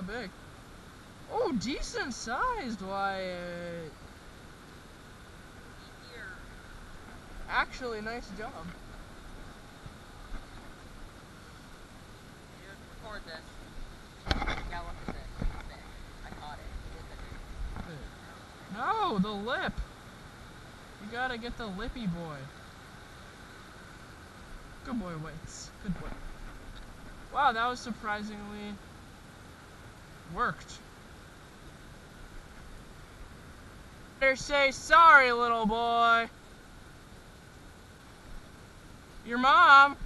How big? Oh, decent sized. Here. Actually, nice job. Record this. Yeah, look at this. I caught it. It is a No, the lip. You gotta get the lippy boy. Good boy, Waits. Good boy. Wow, that was surprisingly worked. Better say sorry, little boy. Your mom.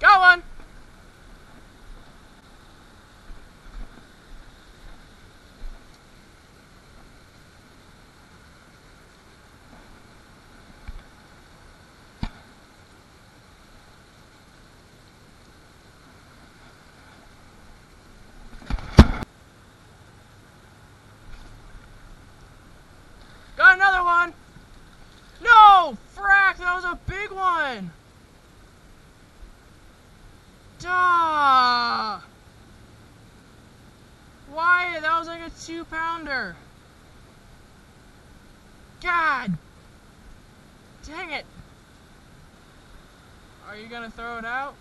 Going. Got another one. No, frack, that was a big one. Duh. Why? That was like a two pounder. God. Dang it. Are you gonna throw it out?